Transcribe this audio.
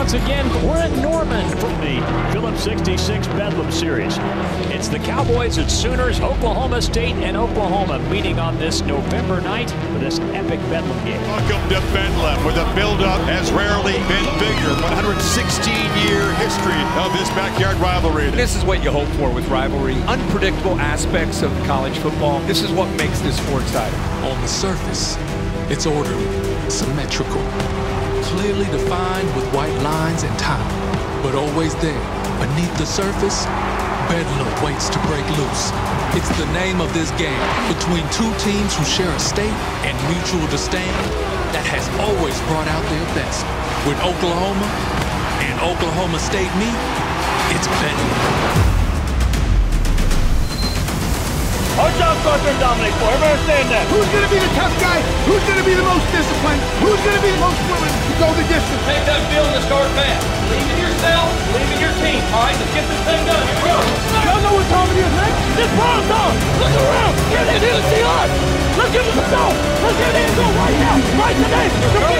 once again, we're in Norman from the Phillips 66 Bedlam Series. It's the Cowboys and Sooners, Oklahoma State and Oklahoma meeting on this November night for this epic Bedlam game. Welcome to Bedlam, where the buildup has rarely been bigger. 116-year history of this backyard rivalry. This is what you hope for with rivalry. Unpredictable aspects of college football. This is what makes this sport exciting. On the surface, it's orderly, symmetrical, clearly defined with white lines and time, But always there, beneath the surface, Bedlam waits to break loose. It's the name of this game between two teams who share a state and mutual disdain that has always brought out their best. When Oklahoma and Oklahoma State meet, it's Bedlam. Our job's go out there and dominate for. Everybody understand that. Who's going to be the tough guy? Who's going to be the most disciplined? Who's going to be the most willing to go the distance? Take that field and start fast. Believe in yourself. Believe in your team. All right, let's get this thing done. Here go. Y'all know what time it is, man. This ball's on. Look around. Get in here to see us. Let's give us a show. Let's get in go right now. Right today.